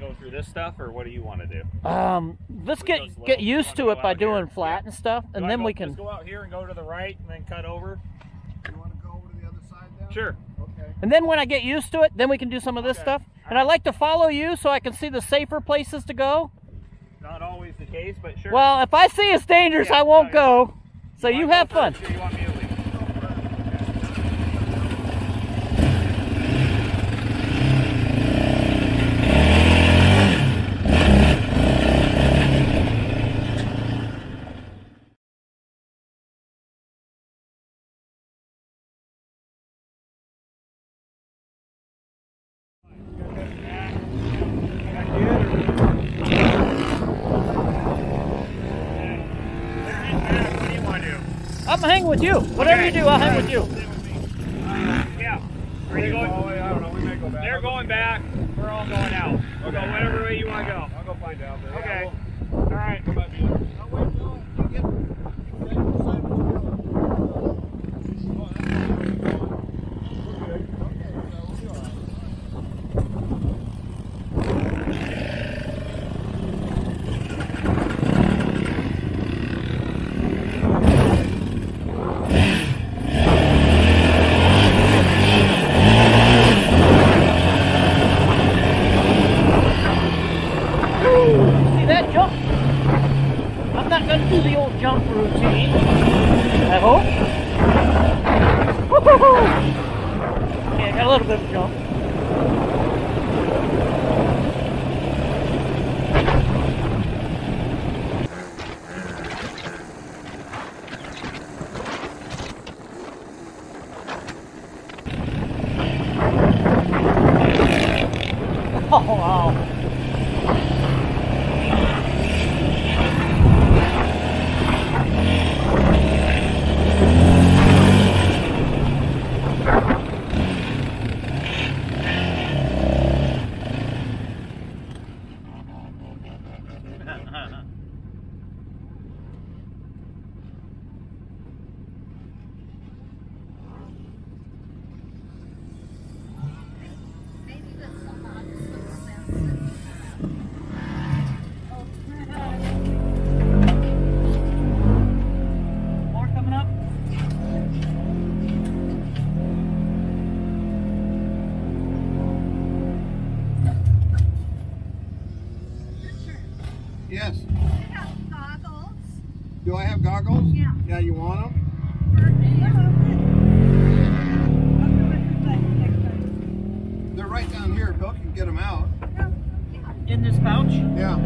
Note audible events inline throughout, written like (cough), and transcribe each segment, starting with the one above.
go through this stuff, or what do you want to do? Um, let's get get used wanna it by out here? doing flat Yeah. and stuff, and I then go- we can. Let's go out here and go to the right, and then cut over. You want to go over to the other side now? Sure. Okay. And then when I get used to it, then we can do some of this Okay. stuff. And I like to follow you so I can see the safer places to go. Not always the case, but sure. Well, if I see it's dangerous, Yeah, I won't no, go. So you wanna have go fun. What do you want to do? I'm hanging with you. Whatever you do, I'll hang with you. Yeah. Are you going? I don't know. We may go back. They're going back. We're all going out. We'll go whatever way you want to go. I'll go find out. There. Okay. All right. Oh, wait, no. You get. You get the side of the road. Oh, that's where we're going. We're good. Okay, so we'll be all right. See that jump? I'm not going to do the old jump routine. I hope. Yes. Goggles. Do I have goggles? Yeah. Yeah, you want them? They're right down here. Bill can get them out. In this pouch? Yeah.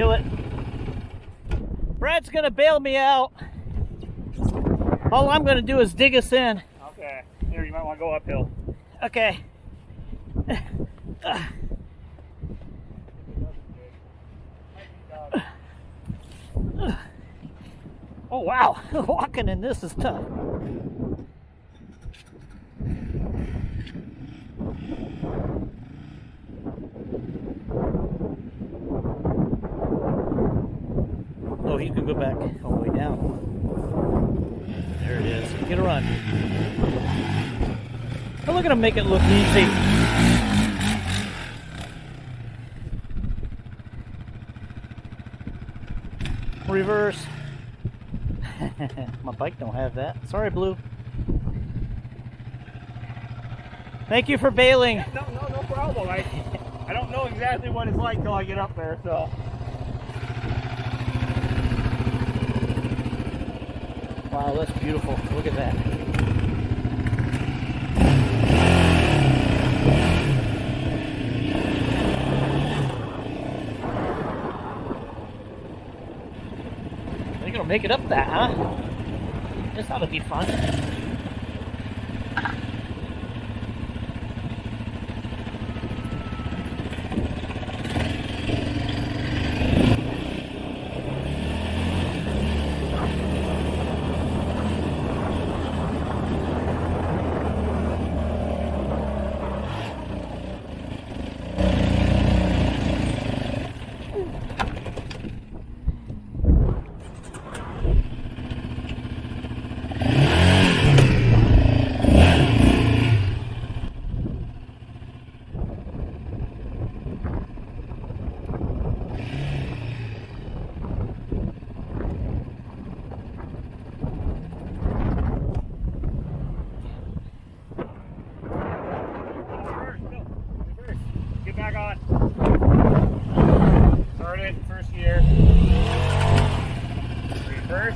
Kill it. Brad's gonna bail me out. All I'm gonna do is dig us in. Okay. Here, you might want to go uphill. Okay. Oh wow, (laughs) walking in this is tough. Oh, you can go back all the way down. There it is. Get a run. Oh, look at him make it look easy. Reverse. (laughs) My bike don't have that. Sorry, Blue. Thank you for bailing. No, no, no problem. I, I don't know exactly what it's like till I get up there, so. Wow, that's beautiful. Look at that. I think it'll make it up that, huh? This ought to be fun. Reverse, go. Reverse. Get on. Start it, first gear. Reverse.